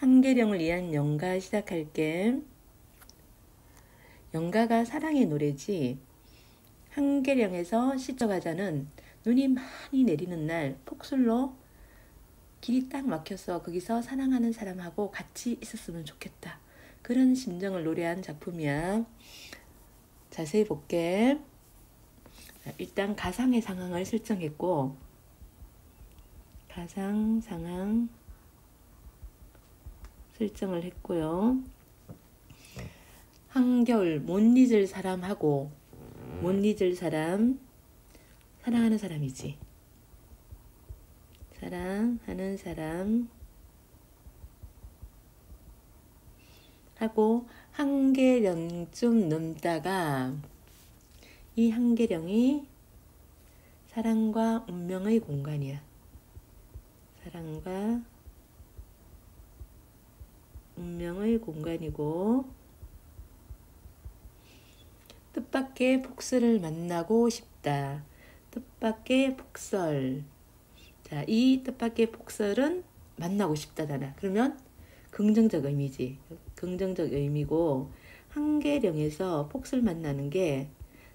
한계령을 위한 영가 시작할게. 영가가 사랑의 노래지. 한계령에서 시쳐가자는 눈이 많이 내리는 날 폭설로 길이 딱 막혀서 거기서 사랑하는 사람하고 같이 있었으면 좋겠다. 그런 심정을 노래한 작품이야. 자세히 볼게. 일단 가상의 상황을 설정했고 가상 상황 설정을 했고요. 한겨울 못 잊을 사람하고 못 잊을 사람 사랑하는 사람이지. 사랑하는 사람 하고 한계령좀 넘다가 이 한계령이 사랑과 운명의 공간이야. 사랑과 운명의 공간이고 뜻밖의 폭설을 만나고 싶다. 뜻밖의 폭설. 자, 이 뜻밖의 폭설은 만나고 싶다잖아. 그러면 긍정적 의미지. 긍정적 의미고 한계령에서 폭설 만나는 게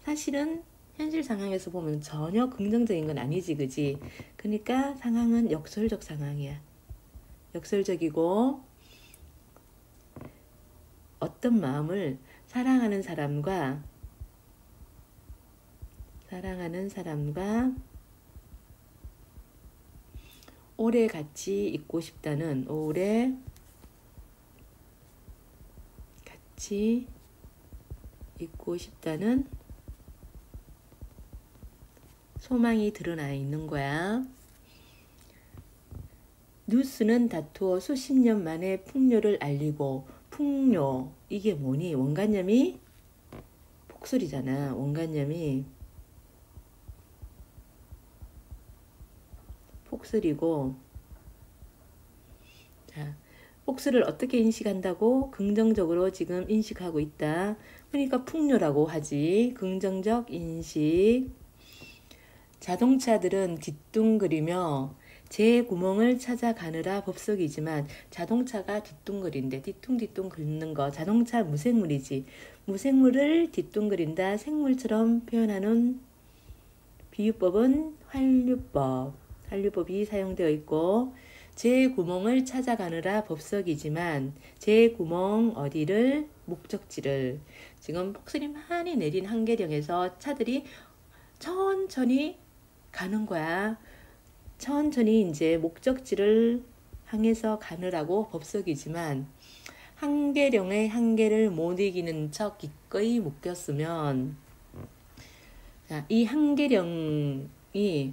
사실은 현실 상황에서 보면 전혀 긍정적인 건 아니지, 그지? 그러니까 상황은 역설적 상황이야. 역설적이고 어떤 마음을 사랑하는 사람과 사랑하는 사람과 오래 같이 있고 싶다는 오래 같이 있고 싶다는 소망이 드러나 있는 거야. 뉴스는 다투어 수십 년 만에 풍요를 알리고 풍요 이게 뭐니? 원관념이 폭설이잖아. 원관념이 폭설이고 자 폭설을 어떻게 인식한다고 긍정적으로 지금 인식하고 있다. 그러니까 풍요라고 하지. 긍정적 인식. 자동차들은 뒤뚱거리며 제 구멍을 찾아가느라 법석이지만 자동차가 뒤뚱거린데 뒤뚱뒤뚱 긁는 거 자동차 무생물이지. 무생물을 뒤뚱거린다 생물처럼 표현하는 비유법은 환류법. 한류법이 사용되어 있고 제 구멍을 찾아가느라 법석이지만 제 구멍 어디를? 목적지를. 지금 폭설이 많이 내린 한계령에서 차들이 천천히 가는 거야. 천천히 이제 목적지를 향해서 가느라고 법석이지만 한계령의 한계를 못 이기는 척 기꺼이 묶였으면 자, 이 한계령이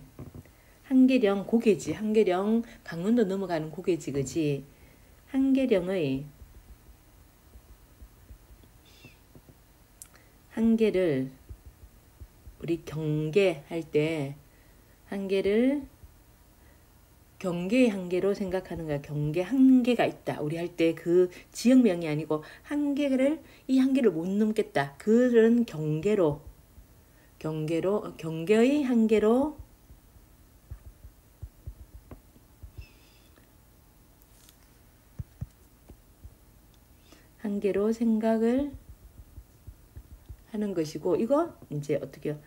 한계령 고개지 한계령 강원도 넘어가는 고개지 그지? 한계령의 한계를 우리 경계할 때 한계를 경계의 한계로 생각하는 거야. 경계 한계가 있다. 우리 할 때 그 지역명이 아니고 한계를 이 한계를 못 넘겠다. 그런 경계로 경계로 경계의 한계로 한계로 생각을 하는 것이고 이거 이제 어떻게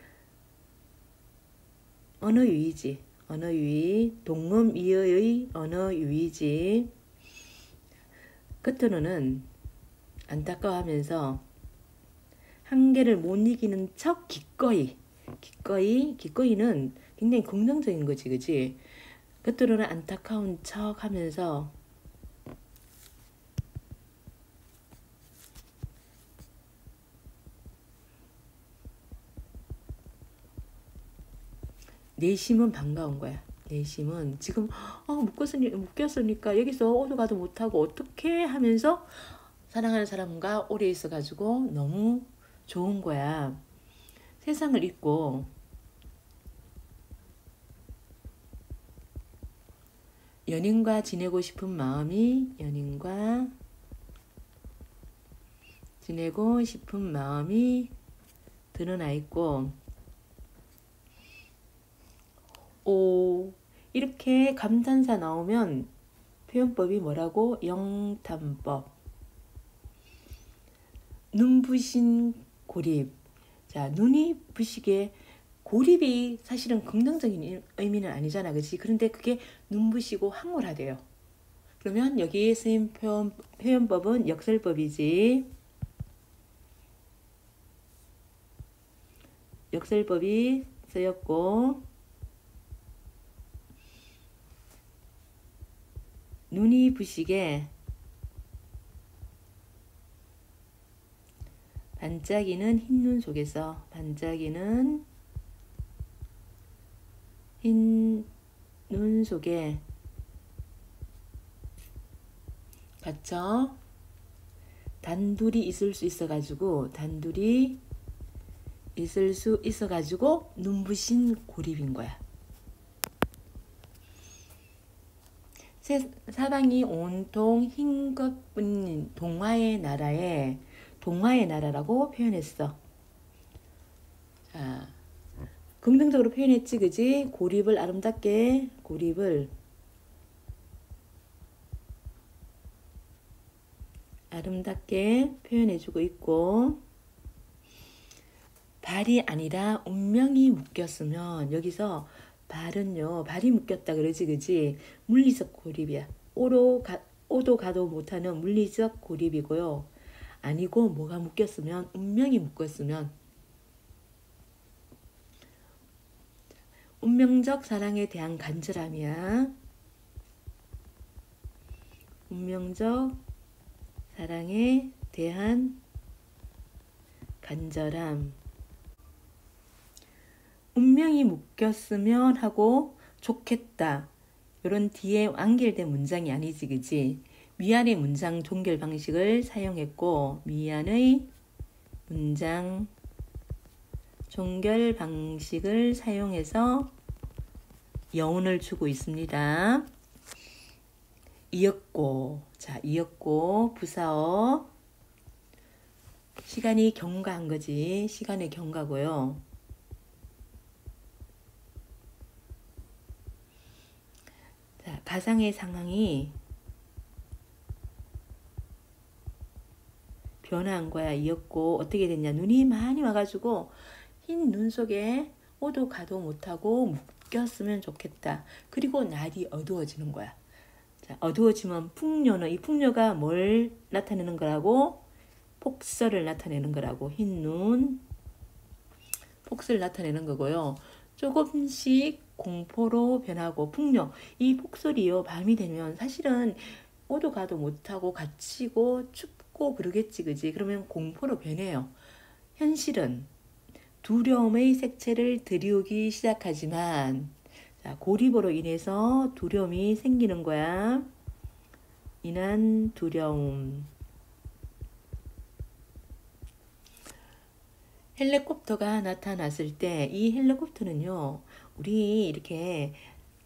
언어 유희지 언어 유희 동음 이어의 언어 유희지. 끝으로는 안타까워하면서 한계를 못 이기는 척 기꺼이 기꺼이 기꺼이는 굉장히 긍정적인 거지 그지? 끝으로는 안타까운 척 하면서 내심은 반가운 거야. 내심은 지금 어, 묶었으니, 묶였으니까 여기서 오도 가도 못하고 어떻게 하면서 사랑하는 사람과 오래 있어가지고 너무 좋은 거야. 세상을 잊고 연인과 지내고 싶은 마음이 연인과 지내고 싶은 마음이 드러나 있고 오 이렇게 감탄사 나오면 표현법이 뭐라고? 영탐법. 눈부신 고립. 자, 눈이 부시게 고립이 사실은 긍정적인 의미는 아니잖아. 그치? 그런데 그게 눈부시고 황홀하대요. 그러면 여기 쓰인 표현, 표현법은 역설법이지. 역설법이 쓰였고 눈이 부시게 반짝이는 흰 눈 속에서 반짝이는 흰 눈 속에 갇혀 단둘이 있을 수 있어 가지고 단둘이 있을 수 있어 가지고 눈부신 고립인 거야. 사방이 온통 흰 것뿐인 동화의 나라에 동화의 나라라고 표현했어. 자, 긍정적으로 표현했지, 그지? 고립을 아름답게, 고립을 아름답게 표현해주고 있고, 발이 아니라 운명이 묶였으면, 여기서 발은요, 발이 묶였다 그러지, 그지? 물리적 고립이야. 오로 가, 오도 가도 못하는 물리적 고립이고요. 아니고 뭐가 묶였으면 운명이 묶였으면 운명적 사랑에 대한 간절함이야. 운명적 사랑에 대한 간절함. 운명이 묶였으면 하고 좋겠다. 이런 뒤에 완결된 문장이 아니지, 그지? 미안의 문장 종결 방식을 사용했고 미안의 문장 종결 방식을 사용해서 여운을 주고 있습니다. 이었고 자 이었고 부사어 시간이 경과한 거지 시간의 경과고요. 자 가상의 상황이 변화한 거야. 이었고 어떻게 됐냐. 눈이 많이 와가지고 흰 눈 속에 오도 가도 못하고 묶였으면 좋겠다. 그리고 날이 어두워지는 거야. 자, 어두워지면 풍요는 이 풍요가 뭘 나타내는 거라고? 폭설을 나타내는 거라고. 흰 눈, 폭설을 나타내는 거고요. 조금씩 공포로 변하고 풍요. 이 폭설이요. 밤이 되면 사실은 오도 가도 못하고 갇히고 춥 춥고 그러겠지 그지 그러면 공포로 변해요 현실은 두려움의 색채를 들이우기 시작하지만 자, 고립으로 인해서 두려움이 생기는 거야 인한 두려움 헬리콥터가 나타났을 때 이 헬리콥터는요 우리 이렇게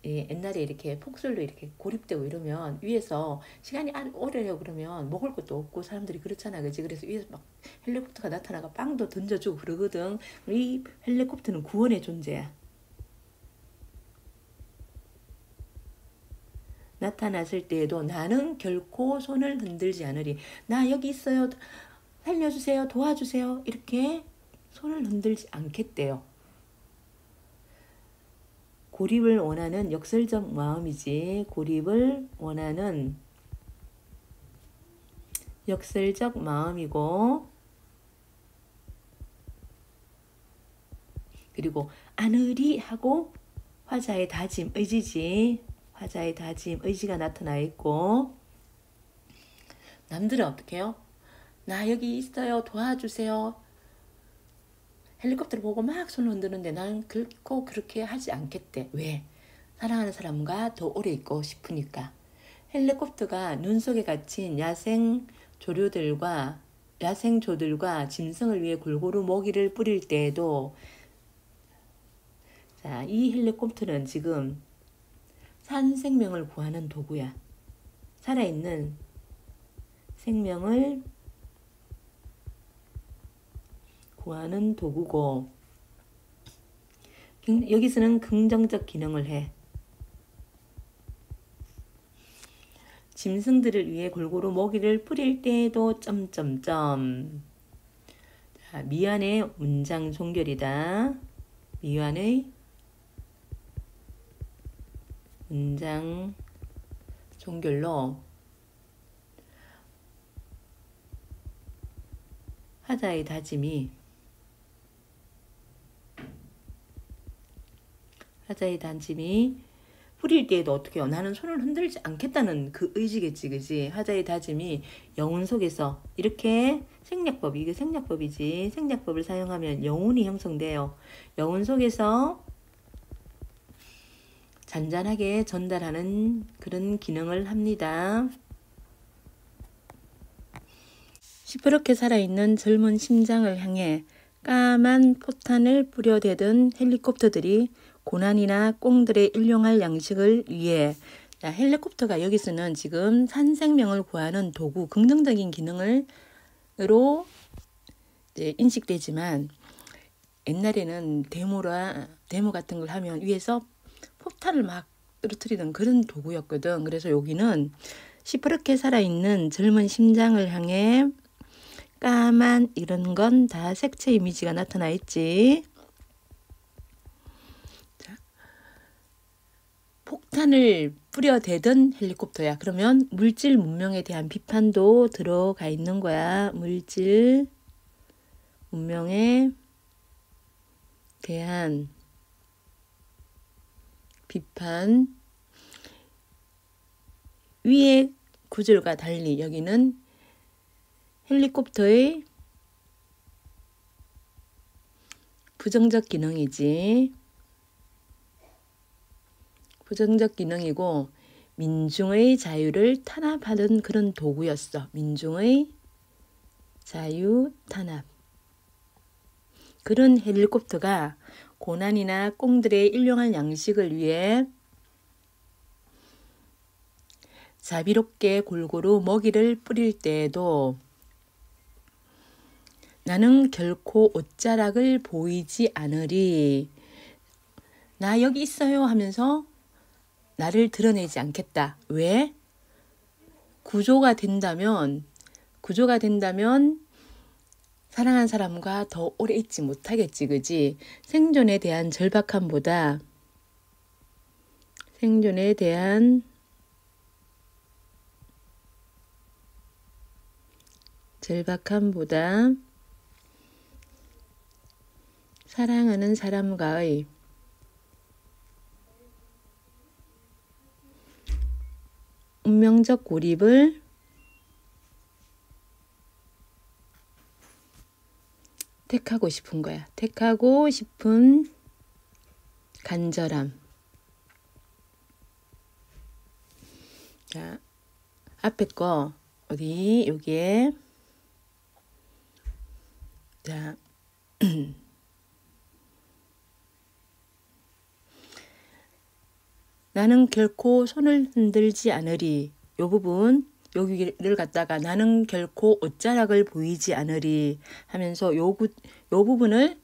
예, 옛날에 이렇게 폭설로 이렇게 고립되고 이러면 위에서 시간이 오래려 그러면 먹을 것도 없고 사람들이 그렇잖아 그지 그래서 위에서 막 헬리콥터가 나타나가 빵도 던져주고 그러거든. 이 헬리콥터는 구원의 존재야. 나타났을 때에도 나는 결코 손을 흔들지 않으리. 나 여기 있어요. 살려주세요. 도와주세요. 이렇게 손을 흔들지 않겠대요. 고립을 원하는 역설적 마음이지 고립을 원하는 역설적 마음이고 그리고 안으리 하고 화자의 다짐 의지지. 화자의 다짐 의지가 나타나 있고. 남들은 어떻게 해요? 나 여기 있어요. 도와주세요 헬리콥터를 보고 막 손을 흔드는데 나는 결코 그렇게 하지 않겠대. 왜? 사랑하는 사람과 더 오래 있고 싶으니까. 헬리콥터가 눈 속에 갇힌 야생 조류들과 야생 조들과 짐승을 위해 골고루 먹이를 뿌릴 때에도 자, 이 헬리콥터는 지금 산 생명을 구하는 도구야. 살아있는 생명을 구하는 도구고 여기서는 긍정적 기능을 해. 짐승들을 위해 골고루 먹이를 뿌릴 때에도 점점점 자, 미안의 문장 종결이다. 미완의 문장 종결로 하자의 다짐이 하자의 다짐이 뿌릴 때에도 어떻게 요 나는 손을 흔들지 않겠다는 그 의지겠지 그지? 하자의 다짐이 영혼 속에서 이렇게 생략법 이게 생략법이지. 생략법을 사용하면 영혼이 형성돼요. 영혼 속에서 잔잔하게 전달하는 그런 기능을 합니다. 시퍼렇게 살아있는 젊은 심장을 향해 까만 포탄을 뿌려대던 헬리콥터들이 고난이나 꽁들의 일용할 양식을 위해 자, 헬리콥터가 여기서는 지금 산생명을 구하는 도구, 긍정적인 기능을 으로 인식되지만 옛날에는 데모라 데모 같은 걸 하면 위에서 폭탄을 막 떨어뜨리는 그런 도구였거든. 그래서 여기는 시퍼렇게 살아있는 젊은 심장을 향해 까만 이런 건 다 색채 이미지가 나타나 있지. 자, 폭탄을 뿌려대던 헬리콥터야. 그러면 물질 문명에 대한 비판도 들어가 있는 거야. 물질 문명에 대한 비판 위의 구절과 달리 여기는 헬리콥터의 부정적 기능이지. 부정적 기능이고 민중의 자유를 탄압하는 그런 도구였어. 민중의 자유 탄압. 그런 헬리콥터가 고난이나 꽁들의 일용할 양식을 위해 자비롭게 골고루 먹이를 뿌릴 때에도 나는 결코 옷자락을 보이지 않으리. 나 여기 있어요 하면서 나를 드러내지 않겠다. 왜? 구조가 된다면, 구조가 된다면 사랑한 사람과 더 오래 있지 못하겠지, 그지? 생존에 대한 절박함보다 생존에 대한 절박함보다 사랑하는 사람과의 운명적 고립을 택하고 싶은 거야. 택하고 싶은 간절함. 자, 앞에 거 어디 여기에 자 나는 결코 손을 흔들지 않으리. 요 부분 여기를 갖다가 나는 결코 옷자락을 보이지 않으리 하면서 요, 요 부분을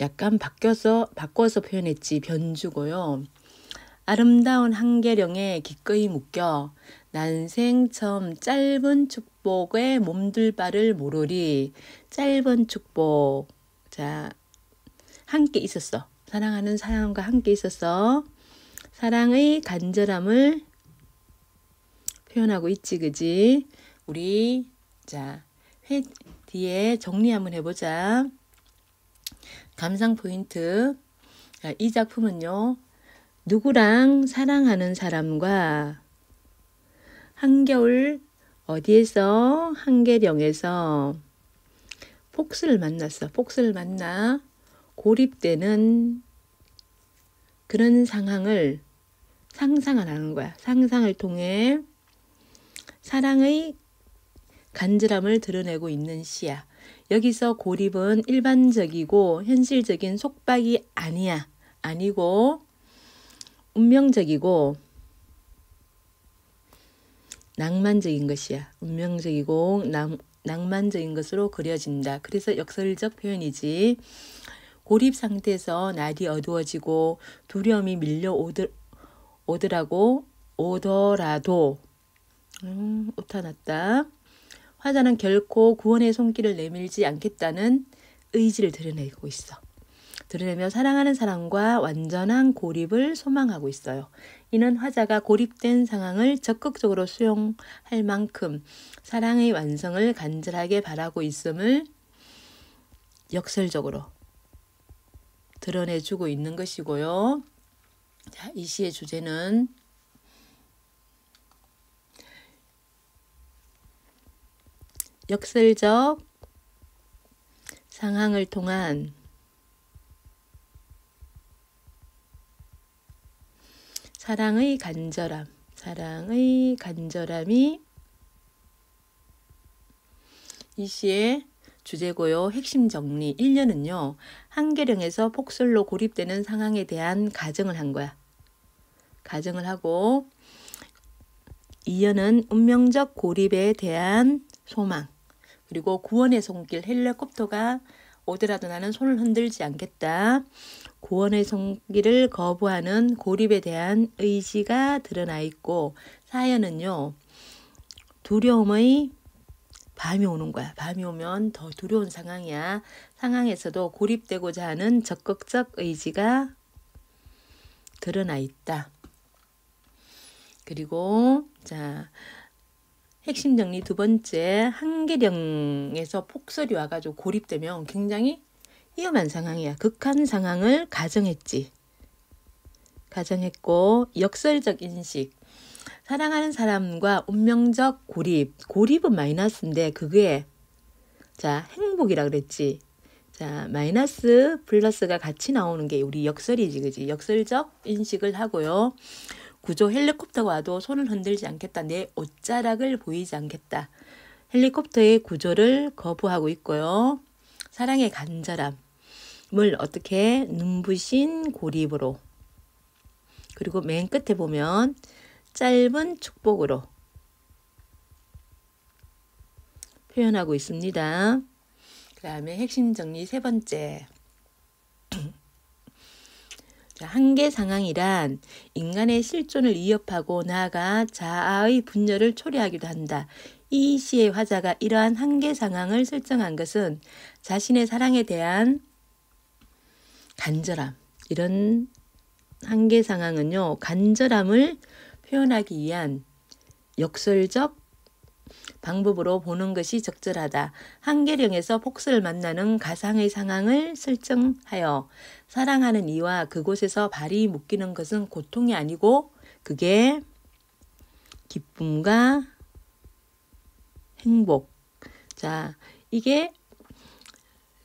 약간 바뀌어서 바꿔서 표현했지. 변주고요. 아름다운 한계령에 기꺼이 묶여 난생 처음 짧은 축복에 몸둘 바를 모르리. 짧은 축복. 자 함께 있었어. 사랑하는 사람과 함께 있었어 사랑의 간절함을 표현하고 있지, 그지? 우리, 자, 회 뒤에 정리 한번 해보자. 감상 포인트. 자, 이 작품은요, 누구랑 사랑하는 사람과 한겨울 어디에서 한계령에서 폭스를 만났어. 폭스를 만나 고립되는 그런 상황을 상상하는 거야. 상상을 통해 사랑의 간절함을 드러내고 있는 시야. 여기서 고립은 일반적이고 현실적인 속박이 아니야. 아니고 운명적이고 낭만적인 것이야. 운명적이고 낭, 낭만적인 것으로 그려진다. 그래서 역설적 표현이지. 고립 상태에서 날이 어두워지고 두려움이 밀려오 더라고 오더라도 음, 오타 났다. 화자는 결코 구원의 손길을 내밀지 않겠다는 의지를 드러내고 있어. 드러내며 사랑하는 사람과 완전한 고립을 소망하고 있어요. 이는 화자가 고립된 상황을 적극적으로 수용할 만큼 사랑의 완성을 간절하게 바라고 있음을 역설적으로 드러내주고 있는 것이고요. 자, 이 시의 주제는 역설적 상황을 통한 사랑의 간절함, 사랑의 간절함이 이 시의 주제고요. 핵심 정리 1년은요. 한계령에서 폭설로 고립되는 상황에 대한 가정을 한 거야. 가정을 하고 2년은 운명적 고립에 대한 소망 그리고 구원의 손길 헬리콥터가 오더라도 나는 손을 흔들지 않겠다. 구원의 손길을 거부하는 고립에 대한 의지가 드러나 있고 사연은요. 두려움의 밤이 오는 거야. 밤이 오면 더 두려운 상황이야. 상황에서도 고립되고자 하는 적극적 의지가 드러나 있다. 그리고 자 핵심 정리 두 번째 한계령에서 폭설이 와가지고 고립되면 굉장히 위험한 상황이야. 극한 상황을 가정했지. 가정했고 역설적 인식 사랑하는 사람과 운명적 고립. 고립은 마이너스인데 그게 자 행복이라 그랬지. 자 마이너스 플러스가 같이 나오는 게 우리 역설이지 그지. 역설적 인식을 하고요. 구조 헬리콥터가 와도 손을 흔들지 않겠다. 내 옷자락을 보이지 않겠다. 헬리콥터의 구조를 거부하고 있고요. 사랑의 간절함을 어떻게 눈부신 고립으로 그리고 맨 끝에 보면 짧은 축복으로 표현하고 있습니다. 그 다음에 핵심 정리 세 번째. 한계 상황이란 인간의 실존을 위협하고 나아가 자아의 분열을 초래하기도 한다. 이 시의 화자가 이러한 한계 상황을 설정한 것은 자신의 사랑에 대한 간절함, 이런 한계 상황은요, 간절함을 표현하기 위한 역설적 방법으로 보는 것이 적절하다. 한계령에서 폭설을 만나는 가상의 상황을 설정하여 사랑하는 이와 그곳에서 발이 묶이는 것은 고통이 아니고 그게 기쁨과 행복. 자, 이게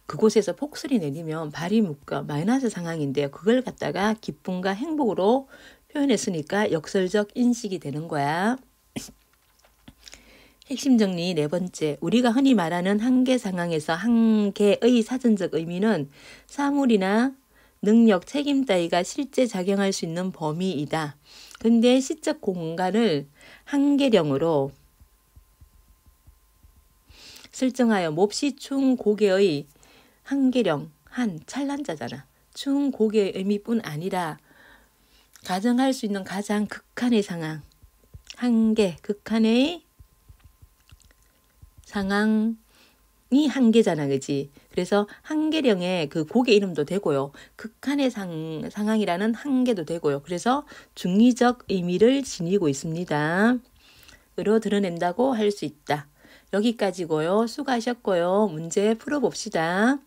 그곳에서 폭설이 내리면 발이 묶어 마이너스 상황인데요. 그걸 갖다가 기쁨과 행복으로 표현했으니까 역설적 인식이 되는 거야. 핵심 정리 네 번째. 우리가 흔히 말하는 한계 상황에서 한계의 사전적 의미는 사물이나 능력, 책임 따위가 실제 작용할 수 있는 범위이다. 근데 시적 공간을 한계령으로 설정하여 몹시 충 고개의 한계령, 한 찰란자잖아. 충 고개의 의미뿐 아니라 가정할 수 있는 가장 극한의 상황, 한계, 극한의 상황이 한계잖아, 그지? 그래서 한계령의 그 고개 이름도 되고요. 극한의 상, 상황이라는 한계도 되고요. 그래서 중의적 의미를 지니고 있습니다. 으로 드러낸다고 할 수 있다. 여기까지고요. 수고하셨고요. 문제 풀어봅시다.